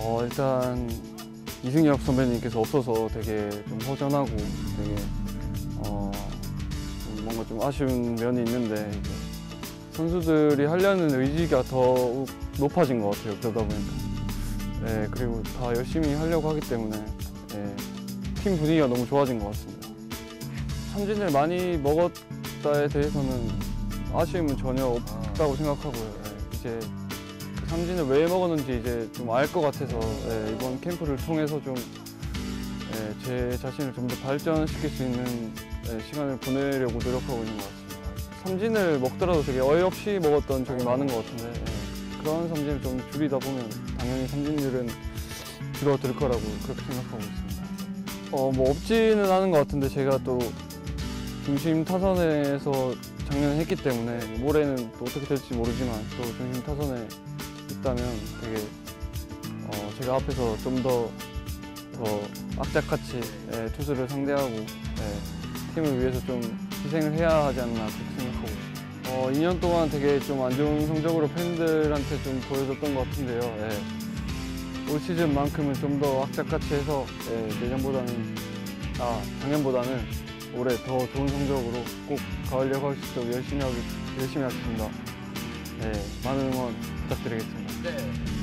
어, 일단 이승엽 선배님께서 없어서 되게 좀 허전하고 되게 어, 좀 뭔가 좀 아쉬운 면이 있는데 선수들이 하려는 의지가 더욱 높아진 것 같아요. 그러다 보니까. 네, 그리고 다 열심히 하려고 하기 때문에 네, 팀 분위기가 너무 좋아진 것 같습니다. 삼진을 많이 먹었다에 대해서는 아쉬움은 전혀 없다고 생각하고요. 네, 이제 그 삼진을 왜 먹었는지 이제 좀 알 것 같아서 예, 이번 캠프를 통해서 좀 예, 제 자신을 좀 더 발전시킬 수 있는 예, 시간을 보내려고 노력하고 있는 것 같습니다. 삼진을 먹더라도 되게 어이없이 먹었던 적이 많은 것 같은데 예, 그런 삼진을 좀 줄이다 보면 당연히 삼진율은 줄어들 거라고 그렇게 생각하고 있습니다. 어, 뭐 없지는 않은 것 같은데 제가 또 중심 타선에서 작년에 했기 때문에 올해는 또 어떻게 될지 모르지만 또 중심 타선에 있다면 되게 어, 제가 앞에서 좀더더 악착같이 예, 투수를 상대하고 예, 팀을 위해서 좀 희생을 해야 하지 않나 그렇게 생각하고. 어, 2년 동안 되게 좀 안 좋은 성적으로 팬들한테 좀 보여줬던 것 같은데요. 예. 올 시즌만큼은 좀 더 악착같이 해서 예, 내년보다는 아 작년보다는 올해 더 좋은 성적으로 꼭 가을 있도록 열심히 하기 열심히 하겠습니다. 네, 많은 응원 부탁드리겠습니다. 네.